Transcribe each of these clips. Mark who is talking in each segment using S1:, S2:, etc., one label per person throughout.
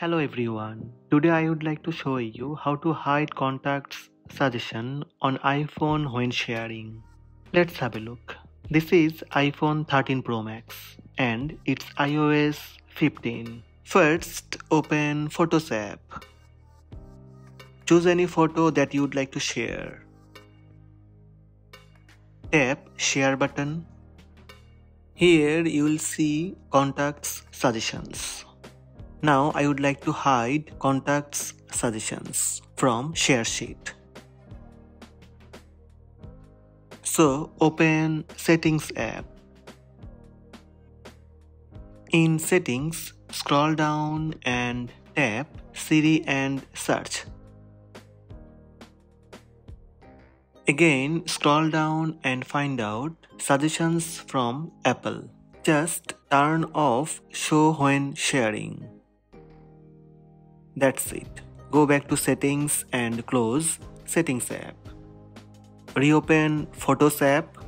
S1: Hello everyone. Today I would like to show you how to hide contacts suggestion on iPhone when sharing. Let's have a look. This is iPhone 13 Pro Max and it's iOS 15. First, open Photos app. Choose any photo that you would like to share. Tap Share button. Here you will see Contacts Suggestions. Now I would like to hide contacts suggestions from share sheet. So open settings app. In settings, scroll down and tap Siri and search. Again, scroll down and find out suggestions from Apple. Just turn off show when sharing. That's it. Go back to settings and close settings app. Reopen photos app.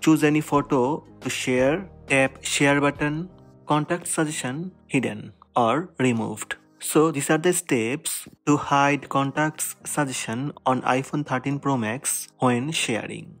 S1: Choose any photo to share. Tap share button. Contact suggestion hidden or removed. So these are the steps to hide contacts suggestion on iPhone 13 Pro Max when sharing.